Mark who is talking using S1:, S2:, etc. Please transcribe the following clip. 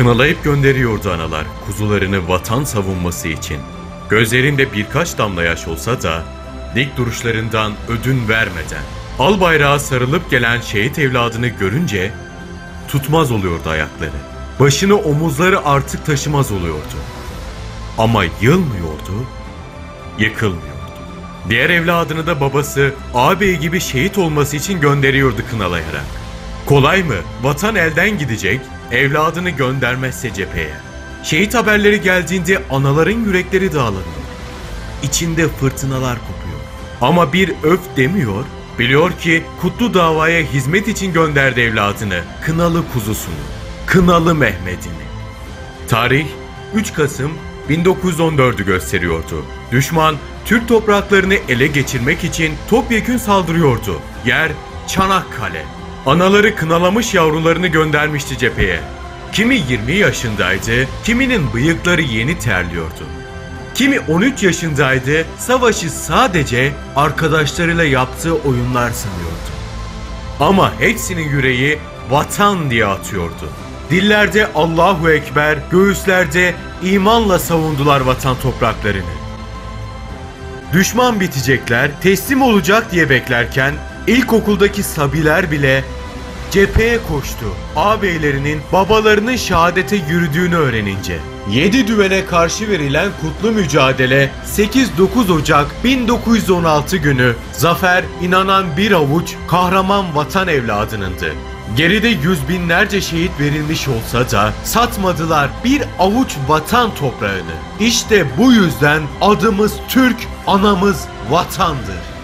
S1: Kınalayıp gönderiyordu analar kuzularını vatan savunması için. Gözlerinde birkaç damla yaş olsa da dik duruşlarından ödün vermeden al bayrağa sarılıp gelen şehit evladını görünce tutmaz oluyordu ayakları. Başını omuzları artık taşımaz oluyordu. Ama yılmıyordu, yıkılmıyordu. Diğer evladını da babası ağabey gibi şehit olması için gönderiyordu kınalayarak. Kolay mı? Vatan elden gidecek, evladını göndermezse cepheye. Şehit haberleri geldiğinde anaların yürekleri dağlanıyor. İçinde fırtınalar kopuyor. Ama bir öf demiyor, biliyor ki kutlu davaya hizmet için gönderdi evladını, kınalı kuzusunu, kınalı Mehmet'ini. Tarih 3 Kasım 1914'ü gösteriyordu. Düşman Türk topraklarını ele geçirmek için topyekün saldırıyordu. Yer Çanakkale. Anaları kınalamış yavrularını göndermişti cepheye. Kimi 20 yaşındaydı, kiminin bıyıkları yeni terliyordu. Kimi 13 yaşındaydı, savaşı sadece arkadaşlarıyla yaptığı oyunlar sanıyordu. Ama hepsinin yüreği vatan diye atıyordu. Dillerde Allahu Ekber, göğüslerde imanla savundular vatan topraklarını. Düşman bitecekler, teslim olacak diye beklerken ilkokuldaki sabiler bile cepheye koştu. Ağabeylerinin babalarının şehadete yürüdüğünü öğrenince. Yedi düvene karşı verilen kutlu mücadele 8-9 Ocak 1916 günü zafer inanan bir avuç kahraman vatan evladınındı. Geride yüz binlerce şehit verilmiş olsa da satmadılar bir avuç vatan toprağını. İşte bu yüzden adımız Türk, anamız vatandır.